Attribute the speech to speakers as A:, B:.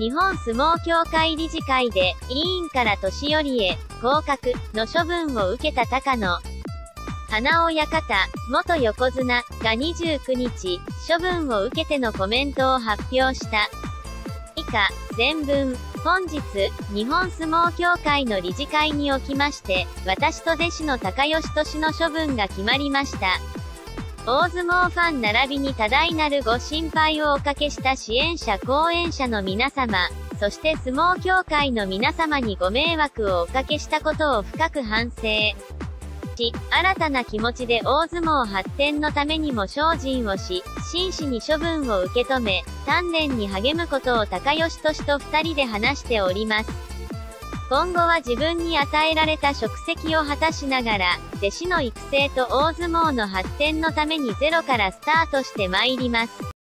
A: 日本相撲協会理事会で、委員から年寄りへ、降格の処分を受けた高野。花親方、元横綱が29日、処分を受けてのコメントを発表した。以下、全文。本日、日本相撲協会の理事会におきまして、私と弟子の高吉俊の処分が決まりました。大相撲ファン並びに多大なるご心配をおかけした支援者講演者の皆様、そして相撲協会の皆様にご迷惑をおかけしたことを深く反省。し、新たな気持ちで大相撲発展のためにも精進をし、真摯に処分を受け止め、鍛錬に励むことを高吉俊と二人で話しております。今後は自分に与えられた職責を果たしながら、弟子の育成と大相撲の発展のためにゼロからスタートして参ります。